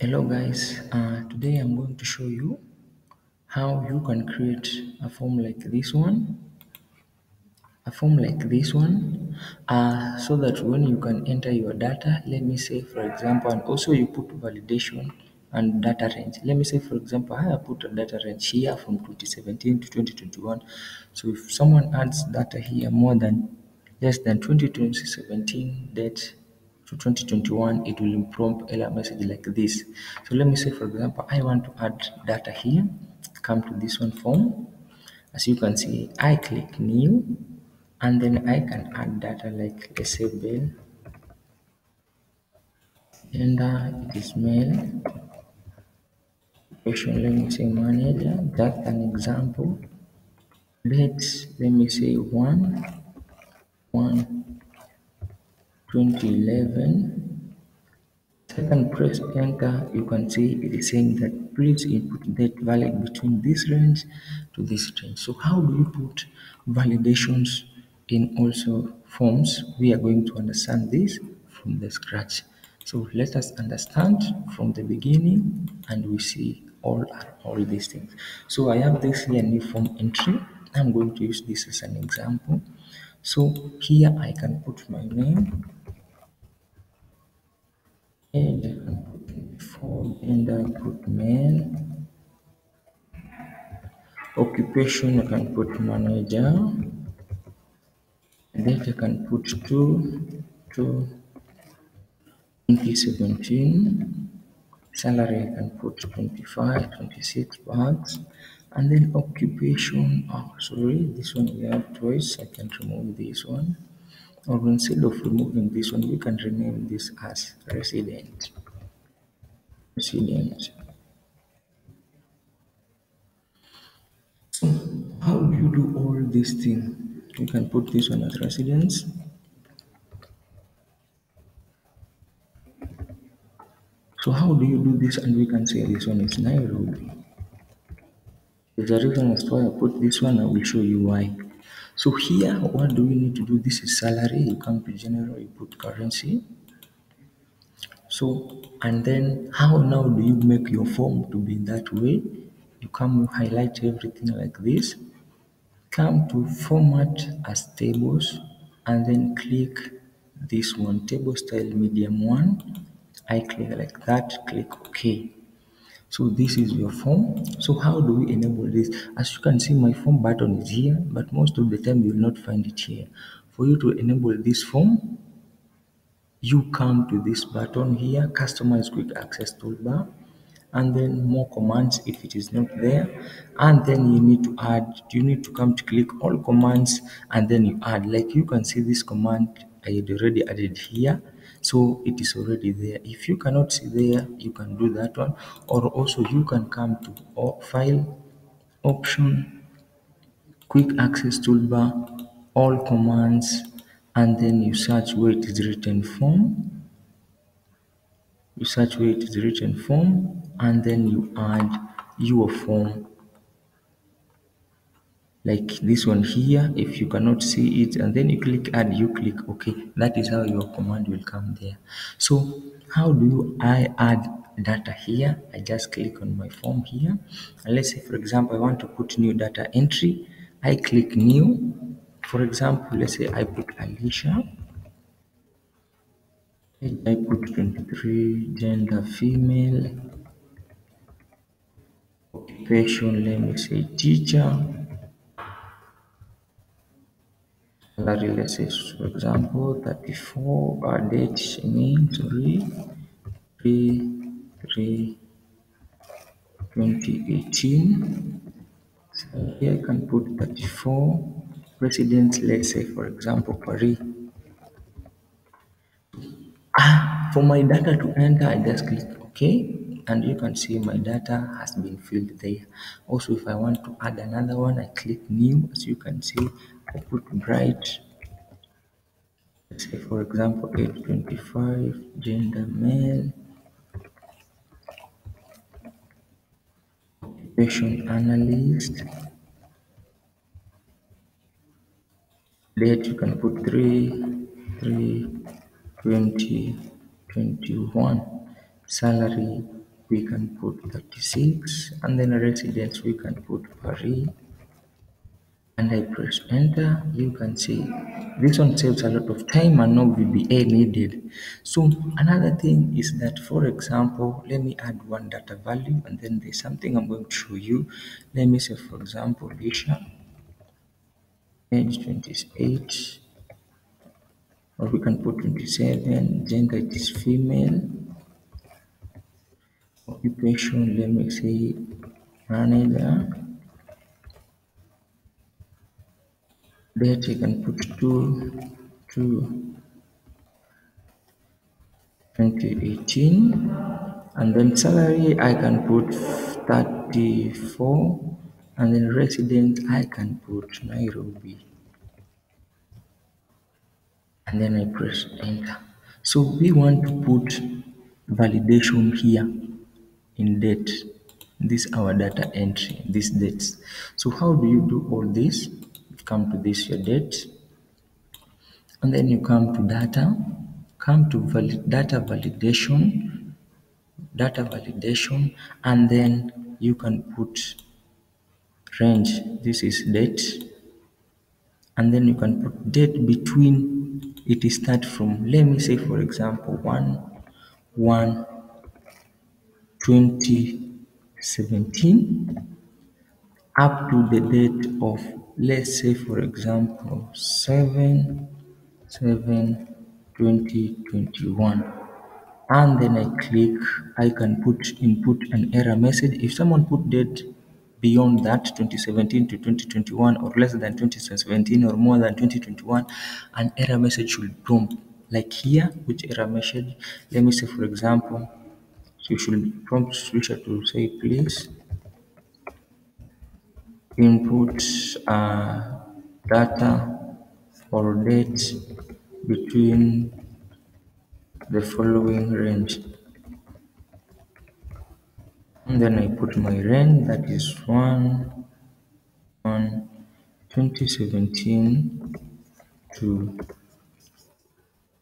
Hello guys, uh, today I'm going to show you how you can create a form like this one, a form like this one, uh, so that when you can enter your data, let me say for example, and also you put validation and data range. Let me say for example, I put a data range here from 2017 to 2021. So if someone adds data here more than less than 2017 date to 2021 it will prompt error message like this. So let me say for example i want to add data here. Come to this one form. As you can see i click new and then i can add data like let's say bill gender uh, it is male question let me say manager. That's an example. Dates let me say 1 1 2011 Second press enter, you can see it is saying that please input date valid between this range to this range. So how do you put validations in also forms? We are going to understand this from the scratch. So let us understand from the beginning and we see all all these things. So I have this here new form entry. I'm going to use this as an example. So here I can put my name and I can put male. Occupation I can put manager. Date I can put two to 2017. Salary I can put 25, 26 bucks. And then occupation, oh sorry, this one we have twice. I can remove this one. Or instead of removing this one, we can rename this as resident. Resident. So how do you do all these things? You can put this one as residence. So how do you do this and we can say this one is Nairobi. A reason as why I put this one, I will show you why. So here, what do we need to do? This is salary, you come to general, you put currency. So, and then how now do you make your form to be that way? You come, you highlight everything like this. Come to format as tables and then click this one, table style medium one. I click like that, click OK. So this is your form. So how do we enable this? As you can see, my form button is here, but most of the time you will not find it here. For you to enable this form, you come to this button here, customize quick access toolbar, and then more commands if it is not there and then you need to add you need to come to click all commands and then you add like you can see this command i had already added here so it is already there. If you cannot see there you can do that one. Or also you can come to file option quick access toolbar all commands and then you search where it is written form. You search where it is written form and then you add your form like this one here if you cannot see it and then you click add you click ok. That is how your command will come there. So how do you i add data here? I just click on my form here. And let's say for example i want to put new data entry. I click new. For example let's say i put alicia. I put 23, gender female, occupation, let me say teacher, salary, let's for example 34, uh, date, name, sorry, 3, 3, 2018, so here I can put 34, residence, let's say for example Paris, Ah, for my data to enter, I just click OK and you can see my data has been filled there. Also, if I want to add another one, I click new. As you can see, I put bright. Let's say, for example, 825, gender male, occupation analyst. Date you can put 3, 3, 2021 salary we can put 36 and then residence we can put Paris and I press enter. You can see this one saves a lot of time and no VBA needed. So another thing is that for example let me add one data value and then there's something I'm going to show you. Let me say for example Isha age 28 or we can put 27 gender it is female. Occupation let me say manager date you can put 2 2 2018 and then salary I can put 34 and then resident I can put Nairobi. And then I press enter. So we want to put validation here in date. This our data entry these dates. So how do you do all this come to this your date. And then you come to data come to data validation data validation and then you can put range this is date. And then you can put date between it is start from let me say for example 1 1 2017 up to the date of let's say for example 7 7 2021 and then I click I can put input an error message. If someone put date beyond that 2017 to 2021 or less than 2017 or more than 2021 an error message should prompt. Like here which error message? Let me say for example you should prompt switcher to say please input uh, data or date between the following range. And then I put my range that is 1 1 2017 to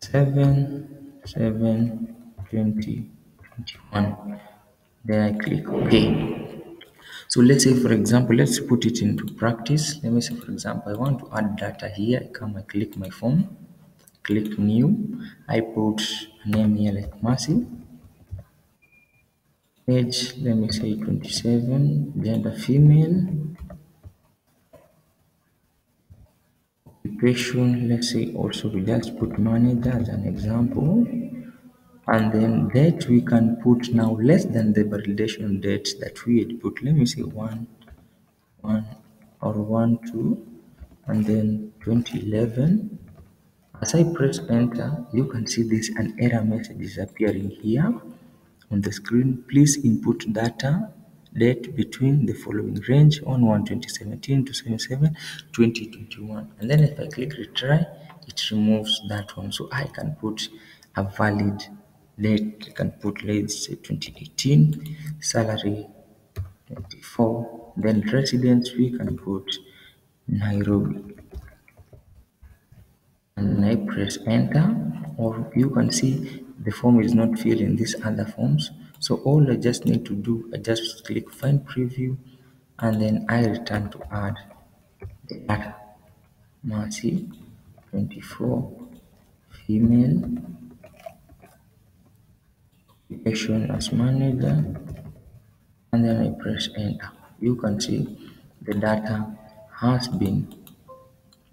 7 7 2021 then I click OK so let's say for example let's put it into practice. Let me say for example I want to add data here. I come I click my form click new. I put a name here like Mercy age let me say 27 gender female. Occupation let's say also we just put manager as an example and then date we can put now less than the validation date that we had put. Let me say one one or one two and then 2011 as I press enter you can see this an error message is appearing here on the screen. Please input data date between the following range on 1 2017 to 77 2021 and then if I click retry it removes that one. So I can put a valid date I can put let's say 2018 salary 24 then residence we can put Nairobi. And I press enter or you can see the form is not filling these other forms. So all I just need to do I just click find preview and then I return to add the data. Mercy 24 female occupation as manager and then I press enter. You can see the data has been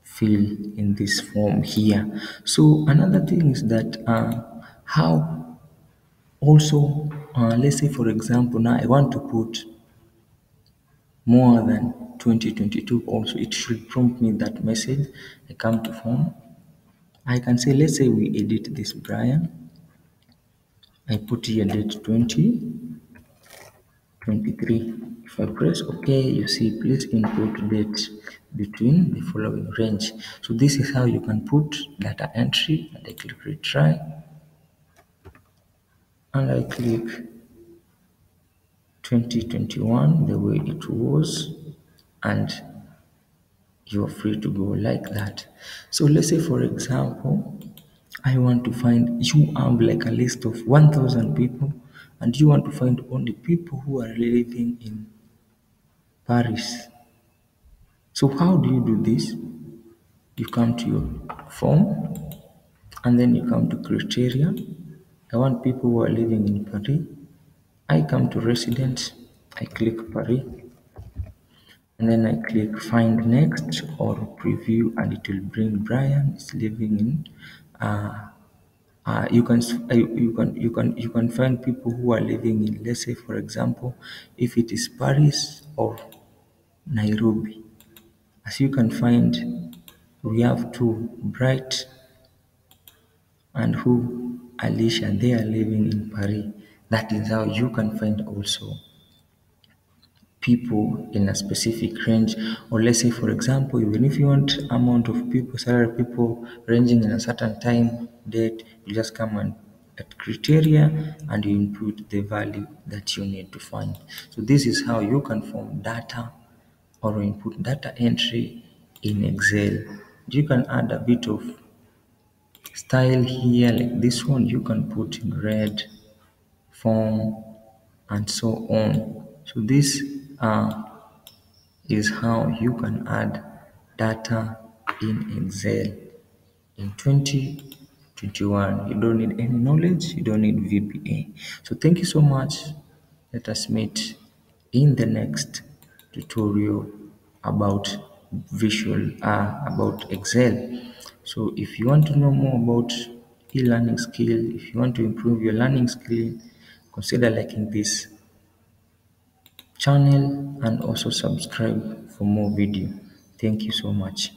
filled in this form here. So another thing is that uh, how also uh, let's say for example now I want to put more than 2022 also it should prompt me that message. I come to form. I can say let's say we edit this Brian I put here date 20 23 if I press OK you see please input date between the following range. So this is how you can put data entry and I click retry. And I click 2021 the way it was and you're free to go like that. So let's say for example I want to find you have like a list of 1000 people and you want to find only people who are living in Paris. So how do you do this? You come to your form and then you come to criteria. I want people who are living in Paris. I come to residence, I click Paris and then I click find next or preview and it will bring Brian is living in uh, uh, you can uh, you can you can you can find people who are living in let's say for example if it is Paris or Nairobi. As you can find we have two Bright and who Alicia they are living in Paris. That is how you can find also people in a specific range. Or let's say for example even if you want amount of people salary people ranging in a certain time date you just come and at criteria and you input the value that you need to find. So this is how you can form data or input data entry in excel. You can add a bit of style here like this one. You can put in red form and so on. So this is how you can add data in Excel in 2021. You don't need any knowledge, you don't need VBA. So thank you so much. Let us meet in the next tutorial about visual uh, about Excel. So if you want to know more about e-learning skill, if you want to improve your learning skill, consider liking this channel and also subscribe for more video. Thank you so much